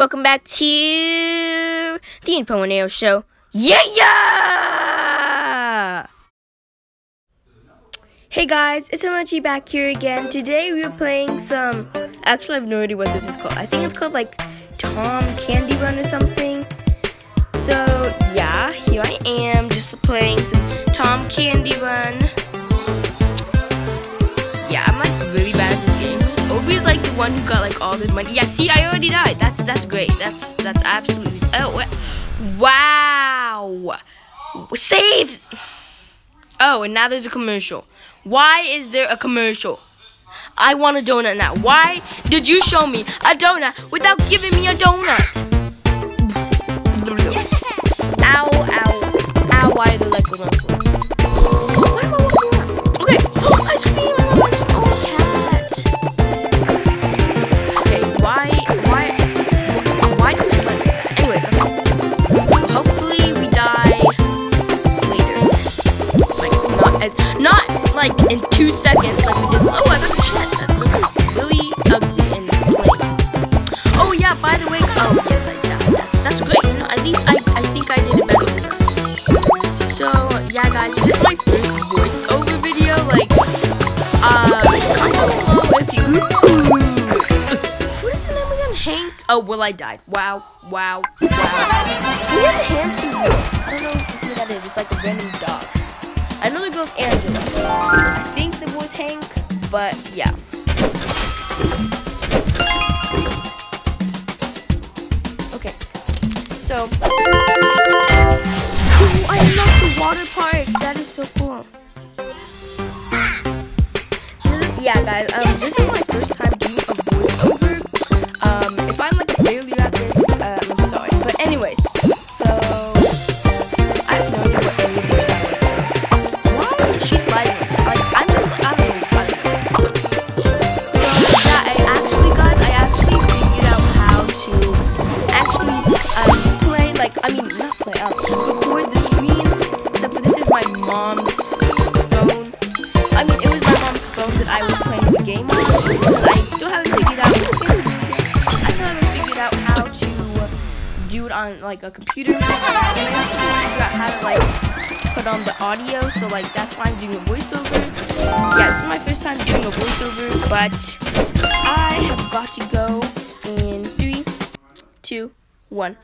Welcome back to the Inponeo Show. Yeah, yeah! Hey guys, it's Amachi back here again. Today we are playing some. Actually, I have no idea what this is called. I think it's called like Tom Candy Run or something. So yeah, here I am, just playing some Tom Candy Run. One who got like all the money. Yeah, see, I already died. That's that's great. That's that's absolutely. Oh, wow! Saves. Oh, and now there's a commercial. Why is there a commercial? I want a donut now. Why did you show me a donut without giving me a donut? Two seconds like we did. Oh, I got the. That looks really ugly and plain. Oh yeah, by the way, oh yes, I died. That's that's great. You know, at least I I think I did it better than us. So yeah, guys, this is my first voiceover video. Like, uh, comment if you. What is the name again? Hank. Oh, well, I died. Wow, wow, wow. He has a handsome. I don't know who that is. It's like a random dog. I know the girl's Angela. I think the boy's Hank, but yeah. Okay, so. Ooh, I love the water park. That is so cool. This, yeah, guys. Um, this is my first time doing I was playing the game on. Because I still haven't figured out, I still haven't figured out how to do it on, like, a computer. And I also didn't figure out how to, like, put on the audio, so like that's why I'm doing a voiceover. Yeah, this is my first time doing a voiceover, but I have got to go in three, two, one.